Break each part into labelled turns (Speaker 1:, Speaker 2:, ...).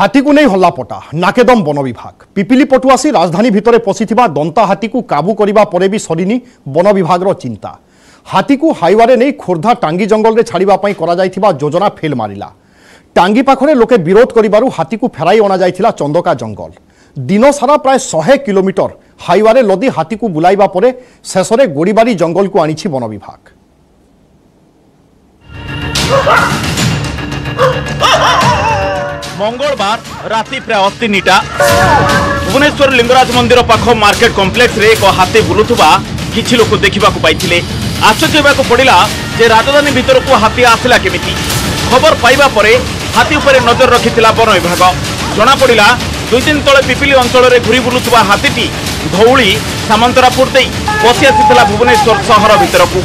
Speaker 1: হাতীকু নেই হল্লাপটা নাকেদম বন বিভাগ পিপিলি পটু আসি রাজধানী ভিতরে পশি পশিথিবা দন্তা হাতীকু কাবু করা পরে বি সরিনি বন বিভাগর চিন্তা হাতীকু হাইওয়ারে নেই খোর্ধা টাঙ্গি জঙ্গলরে ছাড়িবা করা যাই যোজনা ফেল মারা টাঙ্গি পাখে লোকে বিরোধ করিবারু হাতীকু ফেরাই অনা যাই চন্দকা জঙ্গল দিন সারা প্রায় শহে কিলোমিটর হাইওয়ারে লদি হাতীকু বুলাইবা পরে শেষরে গোড়িবাড়ি জঙ্গলকু আনিছি বন বিভাগ
Speaker 2: মঙ্গলবার রাতে প্রায় অতিনিটা ভুবনেশ্বর লিঙ্গরাজ মন্দির পাখ মার্কেট কমপ্লেক্সরে এক হাতে বুলুবা কিছু লোক দেখা পাইলে আশ্চর্য হওয়া পড়া যে রাজধানী ভিতরক হাতি আসলা কমিটি খবর পাইবা পরে হাতি উপরে নজর রাখি বন বিভাগ জনাপড়া দুই দিন তলে পিপিলি অঞ্চলের ঘুরি বুলুবা হাতিটি ধৌলি সামন্তরাপুর দিয়ে ପଶି ଆସିଥିଲା ଭୁବନେଶ୍ୱର ସହର ଭିତରକୁ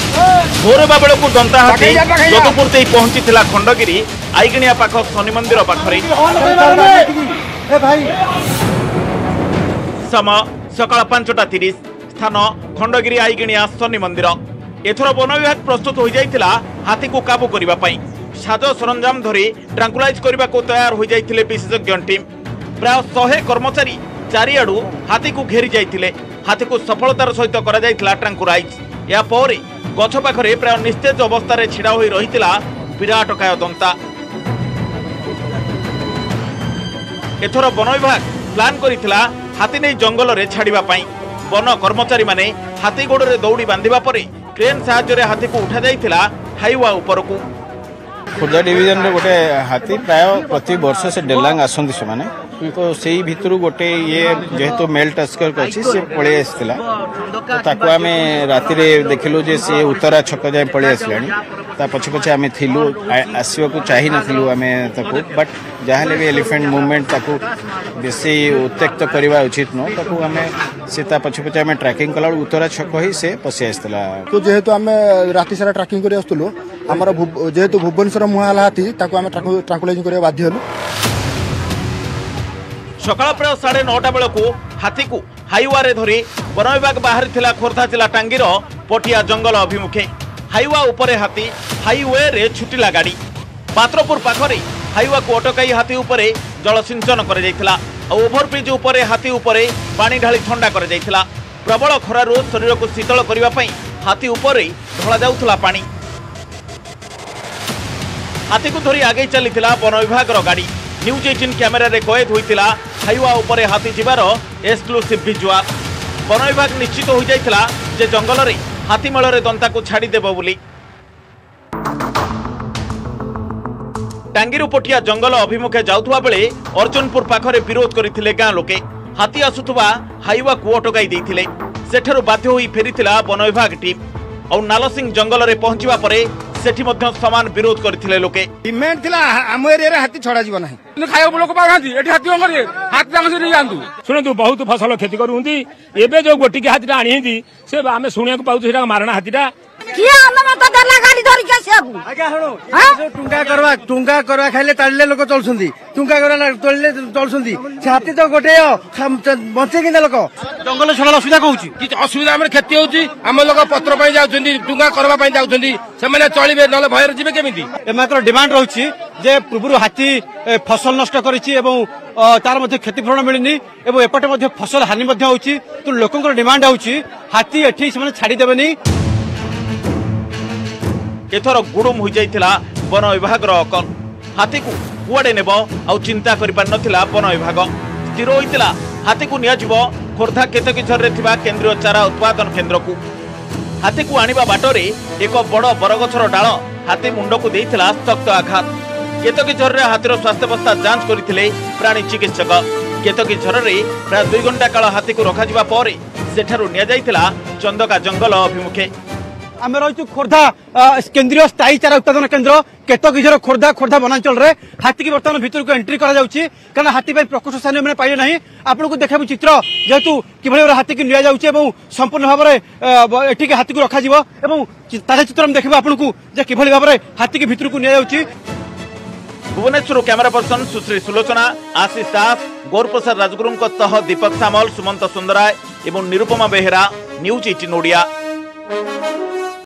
Speaker 2: ଭୋର ହେବା ବେଳକୁ ଦନ୍ତା ହାତୀ ଯଦୁପୁର ଦେଇ ପହଞ୍ଚିଥିଲା ଖଣ୍ଡଗିରି ଆଇଗିଣିଆ ପାଖ ଶନି ମନ୍ଦିର ପାଖରେ ସମୟ ସକାଳ ପାଞ୍ଚଟା ତିରିଶ ସ୍ଥାନ ଖଣ୍ଡଗିରି ଆଇଗିଣିଆ ଶନି ମନ୍ଦିର ଏଥର ବନ ବିଭାଗ ପ୍ରସ୍ତୁତ ହୋଇଯାଇଥିଲା ହାତୀକୁ କାବୁ କରିବା ପାଇଁ সাজ সরঞ্জাম ধরে ট্রাঙ্কুলাইজ করা তৈয়ার হয়ে যাই বিশেষজ্ঞ টিম প্রায় শহে কর্মচারী চারিআড়ু হাতীকে ঘেরি যাই ହାତୀକୁ ସଫଳତାର ସହିତ କରାଯାଇଥିଲା ଟ୍ରାଙ୍କୁରାଇଜ୍ ଏହାପରେ ଗଛ ପାଖରେ ପ୍ରାୟ ନିସ୍ତେଜ ଅବସ୍ଥାରେ ଛିଡ଼ା ହୋଇ ରହିଥିଲା ବିରାଟକାୟ ଦନ୍ତା ଏଥର ବନ ବିଭାଗ ପ୍ଲାନ୍ କରିଥିଲା ହାତୀ ନେଇ ଜଙ୍ଗଲରେ ଛାଡ଼ିବା ପାଇଁ ବନ କର୍ମଚାରୀମାନେ ହାତୀ ଗୋଡ଼ରେ ଦୌଡ଼ି ବାନ୍ଧିବା ପରେ କ୍ରେନ୍ ସାହାଯ୍ୟରେ ହାତୀକୁ ଉଠାଯାଇଥିଲା ହାଇୱା ଉପରକୁ
Speaker 3: खोर्धा डिजन रे गोटे हाथी प्राय प्रत वर्ष से डेलांग आसने तो से भितर गोटे ये जेहेतु मेल टास्कर अच्छी सी पलि आसाला तो आम रात देख लु सी उत्तरा छक जाए पलि आसा पचे पचे आम थू आसवाक नु आम बट जहाँ भी एलिफेन्ट मुमेंट बेस उत्त्यक्त करवा उचित नुहे से पचे पचे आम ट्राकिंग कला उत्तरा छक ही सी
Speaker 4: पशी आसाला जेहे आम रात सारा ट्राकिंग कर ଆମର ଯେହେତୁ ଭୁବନେଶ୍ୱର ମୁହଁ ହେଲା ହାତୀ ତାକୁ ଆମେ ଟ୍ରାଙ୍କୁଲାଇଜ କରିବା ବାଧ୍ୟ ହେଲୁ
Speaker 2: ସକାଳ ପ୍ରାୟ ସାଢେ ନଅଟା ବେଳକୁ ହାତୀକୁ ହାଇୱାରେ ଧରି ବନ ବିଭାଗ ବାହାରିଥିଲା ଖୋର୍ଦ୍ଧା ଜିଲ୍ଲା ଟାଙ୍ଗୀର ପଟିଆ ଜଙ୍ଗଲ ଅଭିମୁଖେ ହାଇୱା ଉପରେ ହାତୀ ହାଇୱେରେ ଛୁଟିଲା ଗାଡ଼ି ପାତ୍ରପୁର ପାଖରେ ହାଇୱାକୁ ଅଟକାଇ ହାତୀ ଉପରେ ଜଳସିଞ୍ଚନ କରାଯାଇଥିଲା ଆଉ ଓଭରବ୍ରିଜ୍ ଉପରେ ହାତୀ ଉପରେ ପାଣି ଢାଳି ଥଣ୍ଡା କରାଯାଇଥିଲା ପ୍ରବଳ ଖରାରୁ ଶରୀରକୁ ଶୀତଳ କରିବା ପାଇଁ ହାତୀ ଉପରେ ଧଳାଯାଉଥିଲା ପାଣି ହାତୀକୁ ଧରି ଆଗେଇ ଚାଲିଥିଲା ବନ ବିଭାଗର ଗାଡ଼ି ନ୍ୟୁଜ୍ ଏଇଟିନ୍ କ୍ୟାମେରାରେ କଏଦ ହୋଇଥିଲା ହାଇୱା ଉପରେ ହାତୀ ଯିବାର ଏକ୍ସକ୍ଲୁସିଭ୍ ଭିଜୁଆଲ୍ ବନ ବିଭାଗ ନିଶ୍ଚିତ ହୋଇଯାଇଥିଲା ଯେ ଜଙ୍ଗଲରେ ହାତୀ ମେଳରେ ଦନ୍ତାକୁ ଛାଡ଼ିଦେବ ବୋଲି ଟାଙ୍ଗିରୁ ପଟିଆ ଜଙ୍ଗଲ ଅଭିମୁଖେ ଯାଉଥିବା ବେଳେ ଅର୍ଜୁନପୁର ପାଖରେ ବିରୋଧ କରିଥିଲେ ଗାଁ ଲୋକେ ହାତୀ ଆସୁଥିବା ହାଇୱାକୁ ଅଟକାଇ ଦେଇଥିଲେ ସେଠାରୁ ବାଧ୍ୟ ହୋଇ ଫେରିଥିଲା ବନ ବିଭାଗ ଟିମ୍ ଆଉ ନାଲସିଂ ଜଙ୍ଗଲରେ ପହଞ୍ଚିବା ପରେ ସେଠି ମଧ୍ୟ ସମାନ ବିରୋଧ କରିଥିଲେ ଲୋକେ
Speaker 4: ଡିମାଣ୍ଡ ଥିଲା ଆମ ଏରିଆରେ ହାତୀ ଛଡ଼ାଯିବ ନାହିଁ
Speaker 5: ଖାଇବାକୁ ଲୋକ ପାଉନାହାନ୍ତି ଏଠି ହାତୀ କ'ଣ କରିବେ ହାତୀ ତାଙ୍କ ସେଠି ଯାଆନ୍ତୁ ଶୁଣନ୍ତୁ ବହୁତ ଫସଲ କ୍ଷତି କରୁଛନ୍ତି ଏବେ ଯୋଉ ଗୋଟିକି ହାତୀଟା ଆଣିଛନ୍ତି ସେ ଆମେ ଶୁଣିବାକୁ ପାଉଛୁ ସେଇଟା ମାରଣା ହାତୀଟା
Speaker 6: କିଏ ଆମେମାନେ ତ ଗାଡ଼ି ଧରିକି ଆସିବାକୁ
Speaker 7: ଟୁଙ୍ଗା କରବା ଟୁଙ୍ଗା କରବା ଖାଇଲେ ତାଳିଲେ ଲୋକ ଚଳୁଛନ୍ତି ଟୁଙ୍ଗା କରବା ତଳିଲେ ଚଳୁଛନ୍ତି ଛାତି ତ ଗୋଟେ ବଞ୍ଚେ କିନା ଲୋକ ଜଙ୍ଗଲ ଛଡ଼ାର ଅସୁବିଧା କହୁଛି
Speaker 5: କିଛି ଅସୁବିଧା ଆମର କ୍ଷତି ହଉଛି ଆମ ଲୋକ ପତ୍ର ପାଇଁ ଯାଉଛନ୍ତି ଟୁଙ୍ଗା କରିବା ପାଇଁ ଯାଉଛନ୍ତି ସେମାନେ ଚଳିବେ ନହେଲେ ଭୟରେ ଯିବେ କେମିତି
Speaker 7: ଏମାନଙ୍କର ଡିମାଣ୍ଡ ରହୁଛି ଯେ ପୂର୍ବରୁ ହାତୀ ଫସଲ ନଷ୍ଟ କରିଛି ଏବଂ ତାର ମଧ୍ୟ କ୍ଷତିପୂରଣ ମିଳିନି ଏବଂ ଏପଟେ ମଧ୍ୟ ଫସଲ ହାନି ମଧ୍ୟ ହେଉଛି ତେଣୁ ଲୋକଙ୍କର ଡିମାଣ୍ଡ ହେଉଛି ହାତୀ ଏଠି ସେମାନେ ଛାଡ଼ିଦେବେନି
Speaker 2: ଏଥର ଗୁଡ଼ୁମ୍ ହୋଇଯାଇଥିଲା ବନ ବିଭାଗର ହାତୀକୁ କୁଆଡ଼େ ନେବ ଆଉ ଚିନ୍ତା କରିପାରିନଥିଲା ବନ ବିଭାଗ ସ୍ଥିର ହୋଇଥିଲା ହାତୀକୁ ନିଆଯିବ ଖୋର୍ଦ୍ଧା କେତକିଝରରେ ଥିବା କେନ୍ଦ୍ରୀୟ ଚାରା ଉତ୍ପାଦନ କେନ୍ଦ୍ରକୁ ହାତୀକୁ ଆଣିବା ବାଟରେ ଏକ ବଡ଼ ବରଗଛର ଡାଳ ହାତୀ ମୁଣ୍ଡକୁ ଦେଇଥିଲା ସ୍ତକ୍ତ ଆଘାତ କେତକିଝରରେ ହାତୀର ସ୍ୱାସ୍ଥ୍ୟବସ୍ଥା ଯାଞ୍ଚ କରିଥିଲେ ପ୍ରାଣୀ ଚିକିତ୍ସକ କେତକିଝରରେ ପ୍ରାୟ ଦୁଇ ଘଣ୍ଟା କାଳ ହାତୀକୁ ରଖାଯିବା ପରେ ସେଠାରୁ ନିଆଯାଇଥିଲା ଚନ୍ଦକା ଜଙ୍ଗଲ ଅଭିମୁଖେ
Speaker 7: ଆମେ ରହିଛୁ ଖୋର୍ଦ୍ଧା କେନ୍ଦ୍ରୀୟ ସ୍ଥାୟୀ ଚାରା ଉତ୍ପାଦନ କେନ୍ଦ୍ର କେତକିଝର ଖୋର୍ଦ୍ଧା ଖୋର୍ଦ୍ଧା ବନାଞ୍ଚଳରେ ହାତୀକି ବର୍ତ୍ତମାନ ଭିତରକୁ ଏଣ୍ଟ୍ରି କରାଯାଉଛି କାରଣ ହାତୀ ପାଇଁ ପ୍ରକୃଷ୍ଟ ସ୍ଥାନୀୟ ମାନେ ପାଇଲେ ନାହିଁ ଆପଣଙ୍କୁ ଦେଖାବୁ ଚିତ୍ର ଯେହେତୁ କିଭଳି ଭାବରେ ହାତୀକି ନିଆଯାଉଛି ଏବଂ ସମ୍ପୂର୍ଣ୍ଣ ଭାବରେ ଏଠିକି ହାତୀକୁ ରଖାଯିବ ଏବଂ ତାହା ଚିତ୍ର ଆମେ ଦେଖିବୁ ଆପଣଙ୍କୁ ଯେ କିଭଳି ଭାବରେ ହାତୀକି ଭିତରକୁ ନିଆଯାଉଛି
Speaker 2: ଭୁବନେଶ୍ୱରରୁ କ୍ୟାମେରା ପର୍ସନ ସୁଶ୍ରୀ ସୁଲୋଚନା ଆଶିଷ ଦାସ ଗୌରପ୍ରସାଦ ରାଜଗୁରୁଙ୍କ ସହ ଦୀପକ ସାମଲ ସୁମନ୍ତ ସୁନ୍ଦରାୟ ଏବଂ ନିରୁପମା ବେହେରା ନ୍ୟୁଜ୍ ଏଇଟିନ୍ ଓଡ଼ିଆ